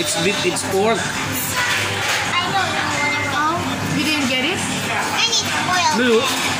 It's beef, it's pork. I don't know what it's. You didn't get it? I need to. Blue.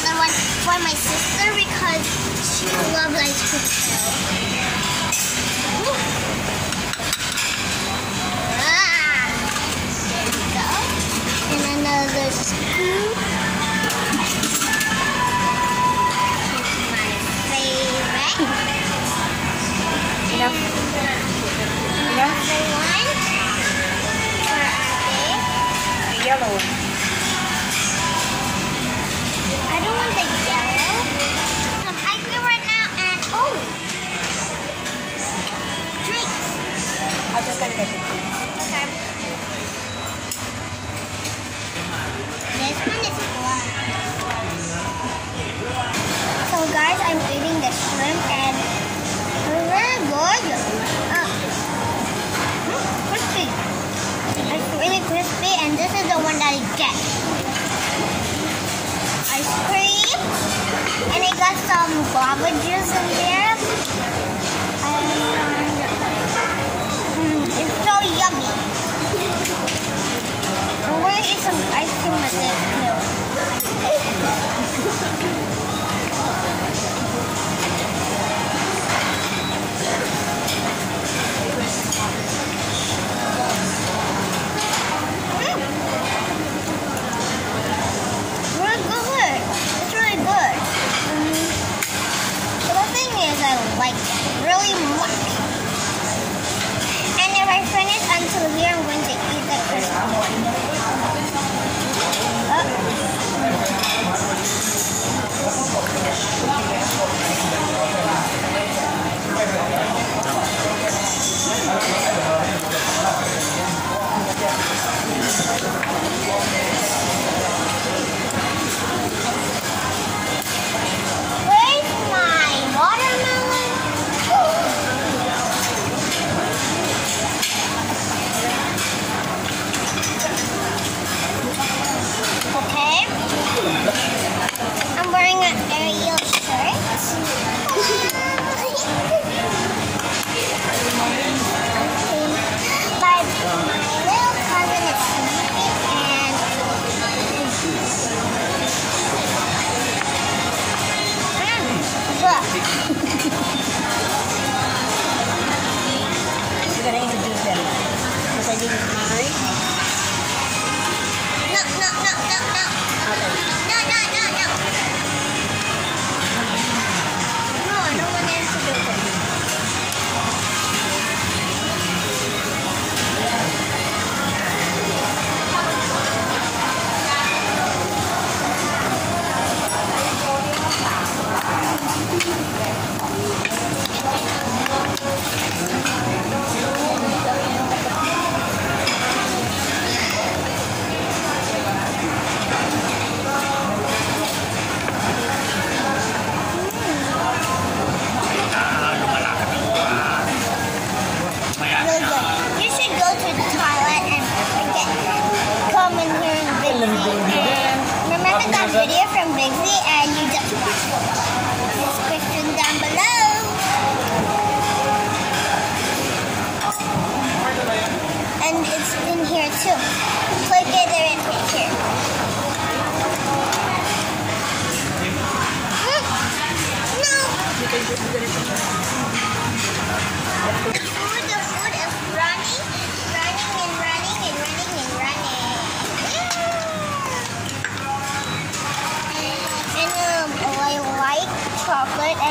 another one for my sister because she loves ice cream too. There we go. And another scoop. My favorite. Another one. Yellow one.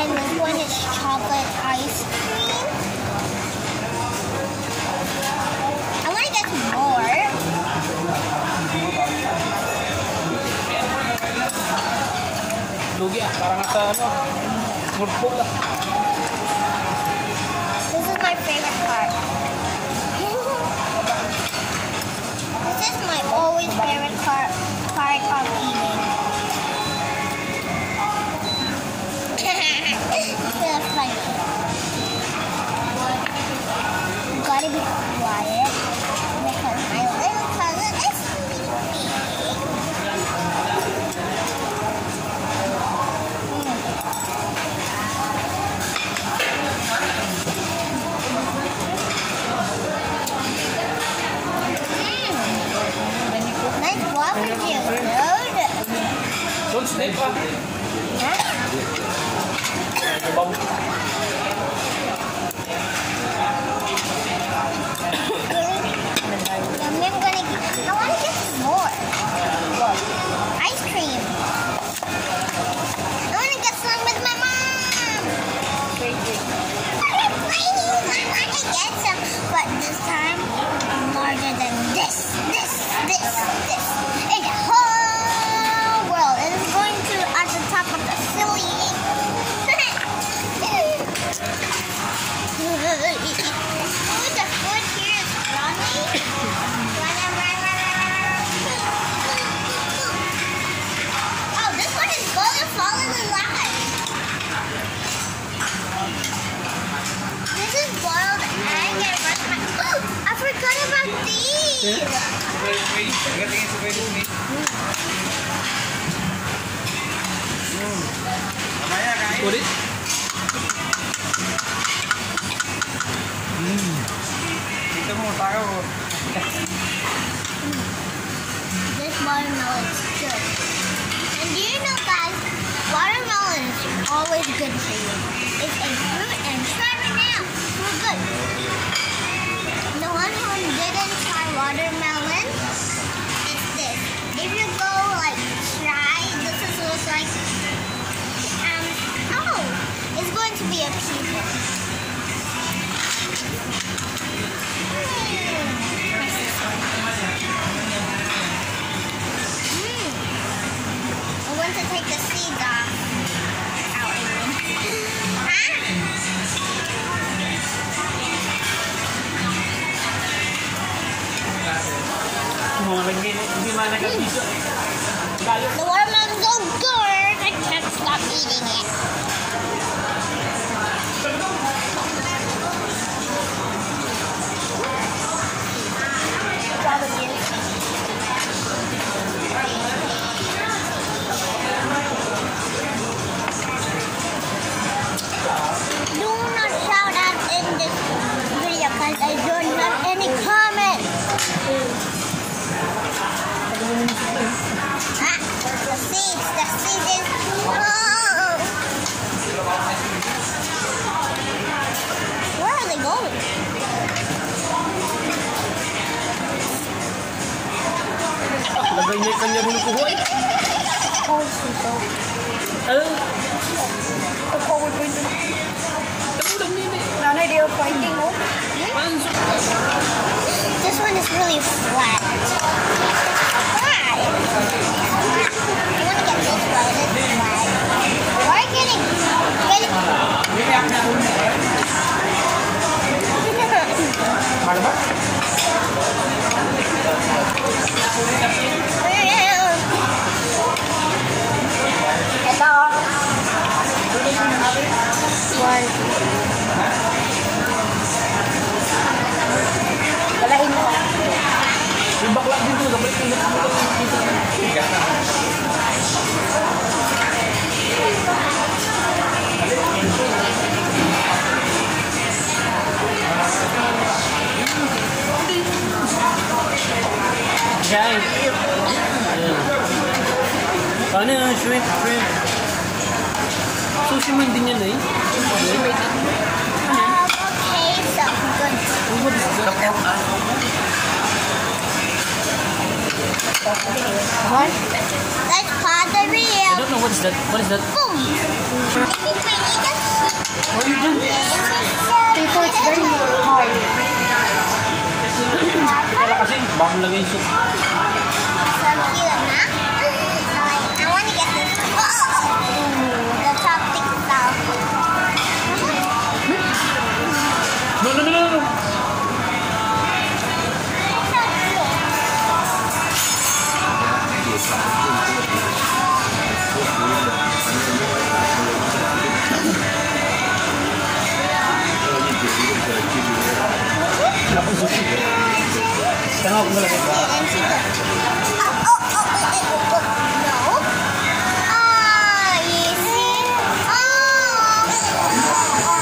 and this one is chocolate ice cream. I want to get more. Lugi ah, parang nasa ano, murpok ah. This is my favorite part. this is my always favorite part, part of eating. This watermelon is good. And do you know guys, watermelon is always good for you. It's a fruit and try it now. We're good watermelon. It's this. If you go like try, this is looks like. Um, oh, it's going to be a people. Mm. I want to take the seeds off. Out. Huh? mo. The watermelon's so good, I can't stop eating it. Ano yung shrimp, shrimp? Sushi man din yan eh. Okay, so good. What is that? What? Pause the I don't know what is that. What is that? Boom. What are you doing? People, it's very hard. Kaya kasi, bang lagay yung soup.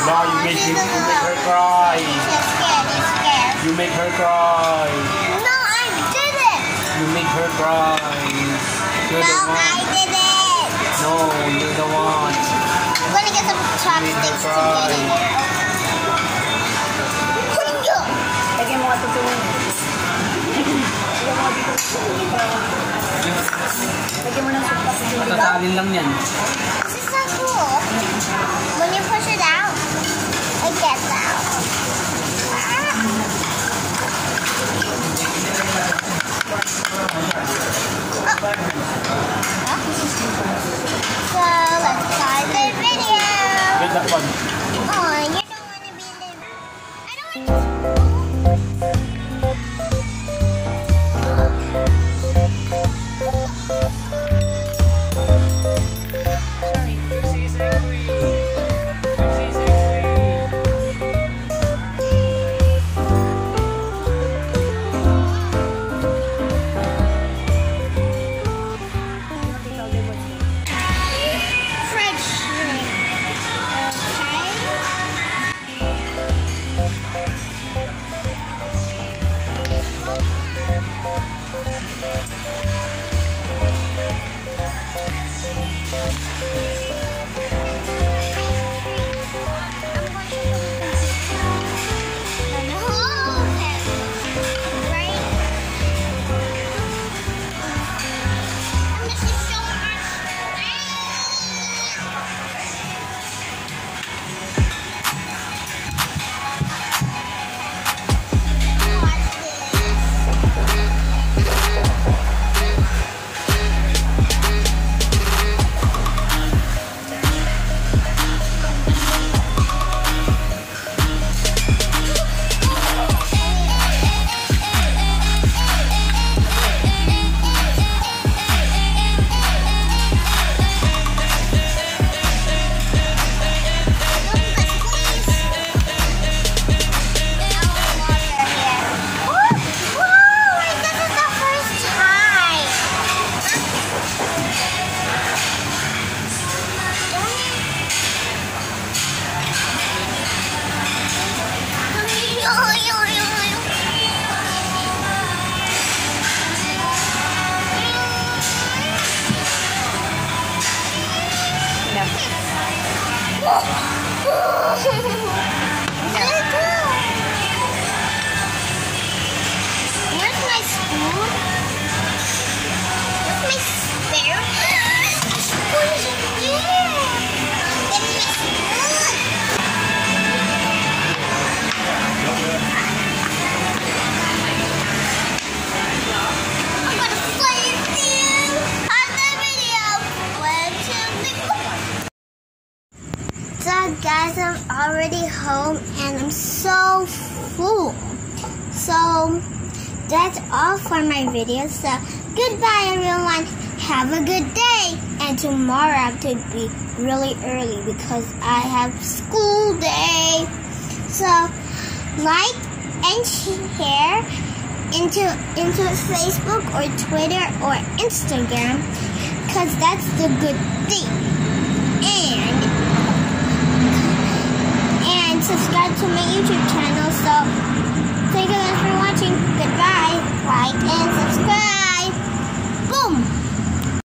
Now you make, you, you make her cry. She's scared, she's scared. You make her cry. No, I did it. You make her cry. You're the No, I one. did it. No, you're the one. I'm gonna get some chopsticks to get in there. Lagyan mo nga ito Lagyan mo ng supa sa. Matatalin lang yan. This is so cool. that's all for my video. So goodbye everyone. Have a good day. And tomorrow I have to be really early because I have school day. So like and share into into Facebook or Twitter or Instagram because that's the good thing. And and subscribe to my YouTube channel so Goodbye. Like and subscribe.